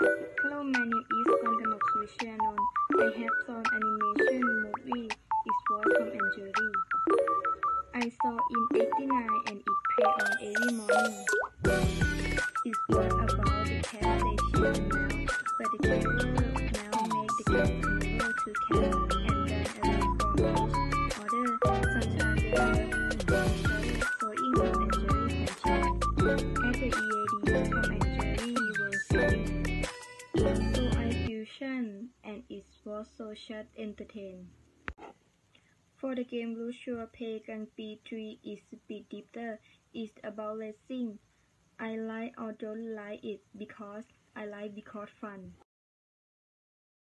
Hello, my name is Pantanok Sulishanon. I have some animation movie. It was Tom and Jerry. I saw in 89 and it play on every morning. It's was about the cat station now, but the character now make the cat unable to cat and run around from each other. Sometimes they were throwing Tom and Jerry friendship. Was entertain. For the game Lucio Pay Grand Prix 3 is Speed Drifter. It's about racing. I like or don't like it because I like because fun.